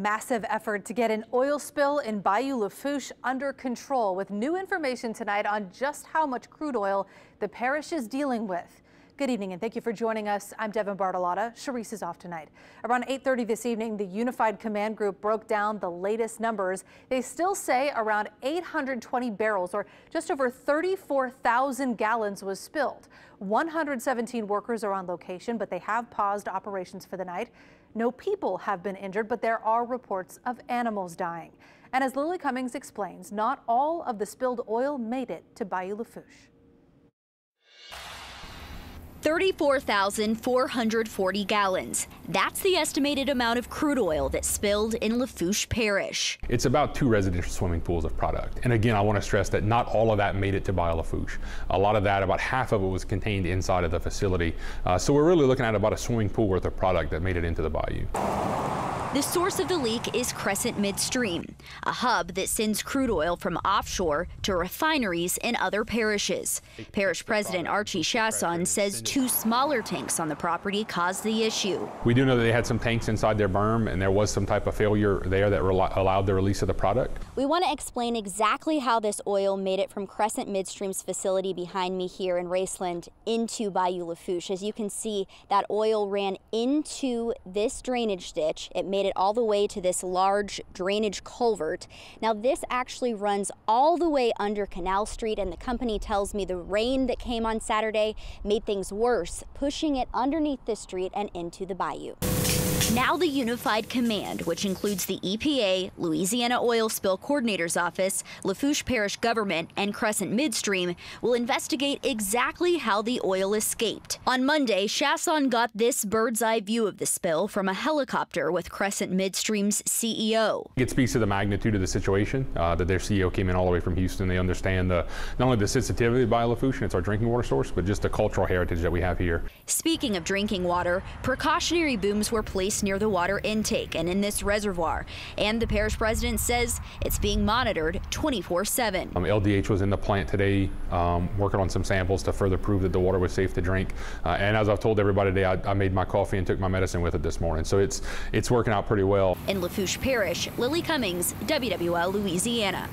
Massive effort to get an oil spill in Bayou Lafourche under control with new information tonight on just how much crude oil the parish is dealing with. Good evening and thank you for joining us. I'm Devin Bartolotta. Sharice is off tonight. Around 8.30 this evening, the Unified Command Group broke down the latest numbers. They still say around 820 barrels or just over 34,000 gallons was spilled. 117 workers are on location, but they have paused operations for the night. No people have been injured, but there are reports of animals dying. And as Lily Cummings explains, not all of the spilled oil made it to Bayou Lafourche. 34,440 gallons. That's the estimated amount of crude oil that spilled in Lafourche Parish. It's about two residential swimming pools of product. And again, I want to stress that not all of that made it to Bayou Lafourche. A lot of that, about half of it was contained inside of the facility. Uh, so we're really looking at about a swimming pool worth of product that made it into the bayou. The source of the leak is Crescent Midstream, a hub that sends crude oil from offshore to refineries in other parishes. Parish President Archie Chaisson says two smaller tanks on the property caused the issue. We do know that they had some tanks inside their berm and there was some type of failure there that allowed the release of the product. We want to explain exactly how this oil made it from Crescent Midstream's facility behind me here in Raceland into Bayou Lafourche. As you can see, that oil ran into this drainage ditch. It made made it all the way to this large drainage culvert. Now this actually runs all the way under Canal Street and the company tells me the rain that came on Saturday made things worse, pushing it underneath the street and into the bayou. Now the Unified Command, which includes the EPA, Louisiana Oil Spill Coordinator's Office, Lafourche Parish Government, and Crescent Midstream, will investigate exactly how the oil escaped. On Monday, Chaisson got this bird's eye view of the spill from a helicopter with Crescent Midstream's CEO. It speaks to the magnitude of the situation, uh, that their CEO came in all the way from Houston. They understand the, not only the sensitivity of Bayou Lafourche, it's our drinking water source, but just the cultural heritage that we have here. Speaking of drinking water, precautionary booms were placed near the water intake and in this reservoir. And the parish president says it's being monitored 24 7. Um, LDH was in the plant today um, working on some samples to further prove that the water was safe to drink. Uh, and as I've told everybody today, I, I, made my coffee and took my medicine with it this morning. So it's, it's working out pretty well. In Lafourche Parish, Lily Cummings, WWL Louisiana.